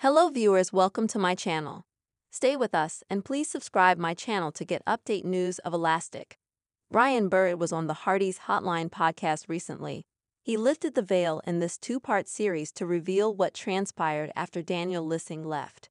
Hello viewers, welcome to my channel. Stay with us and please subscribe my channel to get update news of Elastic. Brian Bird was on the Hearties Hotline podcast recently. He lifted the veil in this two-part series to reveal what transpired after Daniel Lissing left.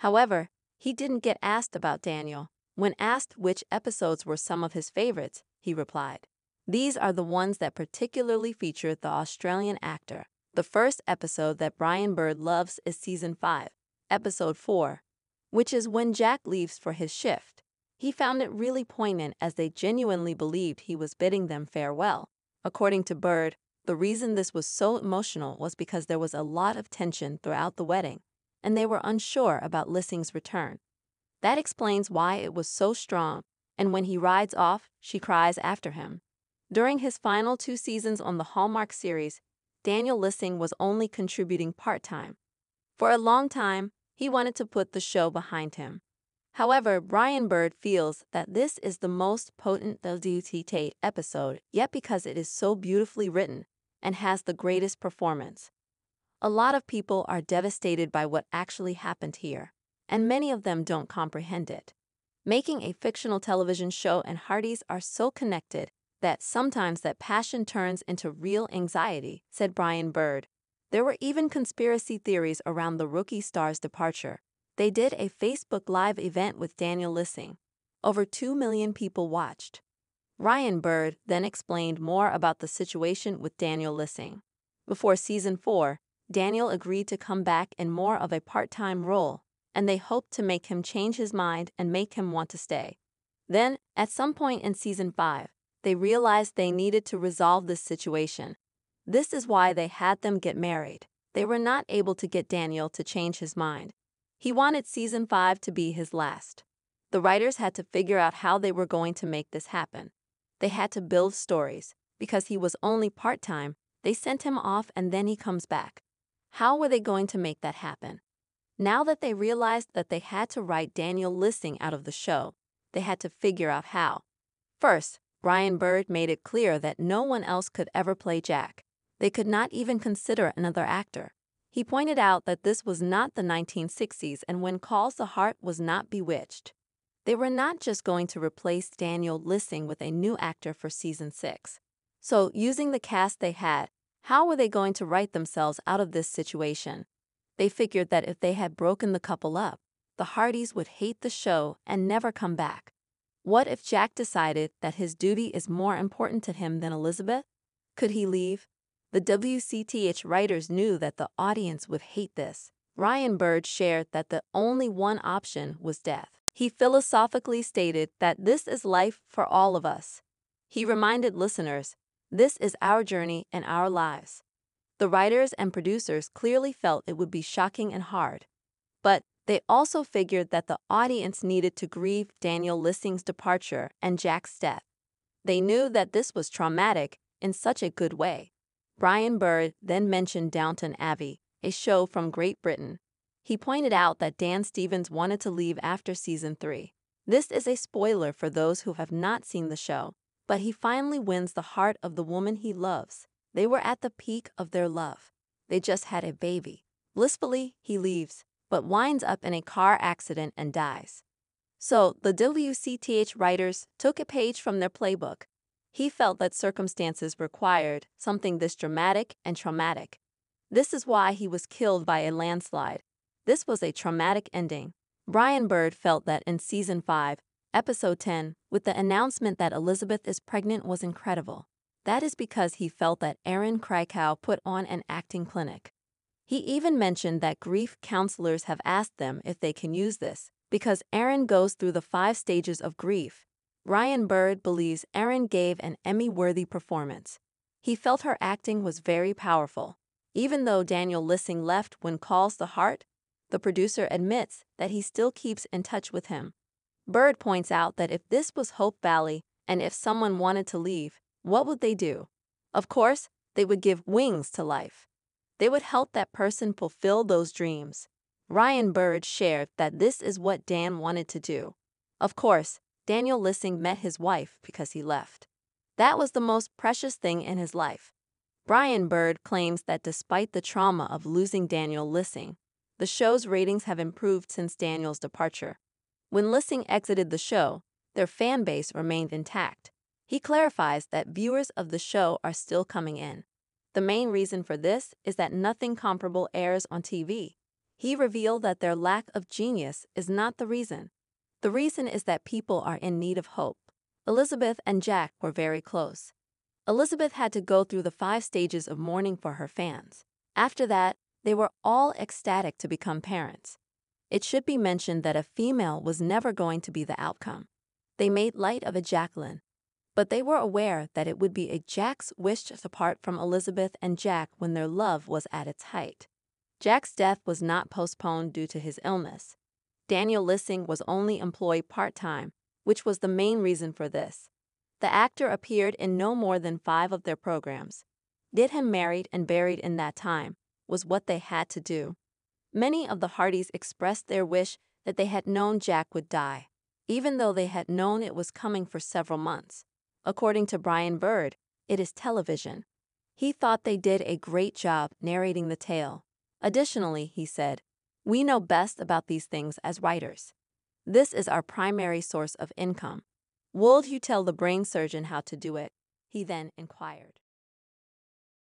However, he didn't get asked about Daniel. When asked which episodes were some of his favorites, he replied, These are the ones that particularly featured the Australian actor. The first episode that Brian Bird loves is season 5, episode 4, which is when Jack leaves for his shift. He found it really poignant as they genuinely believed he was bidding them farewell. According to Bird, the reason this was so emotional was because there was a lot of tension throughout the wedding, and they were unsure about Lissing's return. That explains why it was so strong, and when he rides off, she cries after him. During his final two seasons on the Hallmark series, Daniel Lissing was only contributing part time. For a long time, he wanted to put the show behind him. However, Brian Bird feels that this is the most potent WCTH episode yet because it is so beautifully written and has the greatest performance. A lot of people are devastated by what actually happened here, and many of them don't comprehend it. Making a fictional television show and Hearties are so connected that sometimes that passion turns into real anxiety, said Brian Bird. There were even conspiracy theories around the rookie star's departure, they did a Facebook Live event with Daniel Lissing. Over 2 million people watched. Brian Bird then explained more about the situation with Daniel Lissing. Before season 4, Daniel agreed to come back in more of a part time role, and they hoped to make him change his mind and make him want to stay. Then, at some point in season 5, they realized they needed to resolve this situation. This is why they had them get married. They were not able to get Daniel to change his mind, he wanted season 5 to be his last. The writers had to figure out how they were going to make this happen. They had to build stories. Because he was only part time, they sent him off and then he comes back. How were they going to make that happen? Now that they realized that they had to write Daniel Lissing out of the show, they had to figure out how. First, Brian Bird made it clear that no one else could ever play Jack. They could not even consider another actor. He pointed out that this was not the 1960s and when Calls the Heart was not bewitched. They were not just going to replace Daniel Lissing with a new actor for season 6. So, using the cast they had, how were they going to write themselves out of this situation? They figured that if they had broken the couple up, the Hearties would hate the show and never come back. What if Jack decided that his duty is more important to him than Elizabeth? Could he leave? The WCTH writers knew that the audience would hate this. Brian Bird shared that the only one option was death. He philosophically stated that this is life for all of us. He reminded listeners, this is our journey and our lives. The writers and producers clearly felt it would be shocking and hard. But they also figured that the audience needed to grieve Daniel Lissing's departure and Jack's death. They knew that this was traumatic in such a good way. Brian Bird then mentioned Downton Abbey, a show from Great Britain. He pointed out that Dan Stevens wanted to leave after season 3. This is a spoiler for those who have not seen the show, but he finally wins the heart of the woman he loves. They were at the peak of their love. They just had a baby. Blissfully, he leaves, but winds up in a car accident and dies. So, the WCTH writers took a page from their playbook he felt that circumstances required something this dramatic and traumatic. This is why he was killed by a landslide. This was a traumatic ending. Brian Bird felt that in season 5, episode 10, with the announcement that Elizabeth is pregnant was incredible. That is because he felt that Erin Krakow put on an acting clinic. He even mentioned that grief counselors have asked them if they can use this, because Erin goes through the five stages of grief Brian Bird believes Erin gave an Emmy worthy performance. He felt her acting was very powerful. Even though Daniel Lissing left when Calls the Heart, the producer admits that he still keeps in touch with him. Bird points out that if this was Hope Valley and if someone wanted to leave, what would they do? Of course, they would give wings to life. They would help that person fulfill those dreams. Brian Bird shared that this is what Dan wanted to do. Of course, Daniel Lissing met his wife because he left. That was the most precious thing in his life. Brian Bird claims that despite the trauma of losing Daniel Lissing, The show's ratings have improved since Daniel's departure. When Lissing exited the show, their fan base remained intact. He clarifies that viewers of the show are still coming in. The main reason for this is that nothing comparable airs on TV. He revealed that their lack of genius is not the reason. The reason is that people are in need of hope. Elizabeth and Jack were very close. Elizabeth had to go through the five stages of mourning for her fans. After that, they were all ecstatic to become parents. It should be mentioned that a female was never going to be the outcome. They made light of a Jacqueline, but they were aware that it would be a Jack's wish to part from Elizabeth and Jack when their love was at its height. Jack's death was not postponed due to his illness. Daniel Lissing was only employed part time, which was the main reason for this. The actor appeared in no more than five of their programs. Get him married and buried in that time was what they had to do. Many of the Hearties expressed their wish that they had known Jack would die, even though they had known it was coming for several months. According to Brian Bird, it is television. He thought they did a great job narrating the tale. Additionally, he said, We know best about these things as writers. This is our primary source of income. Would you tell the brain surgeon how to do it? He then inquired.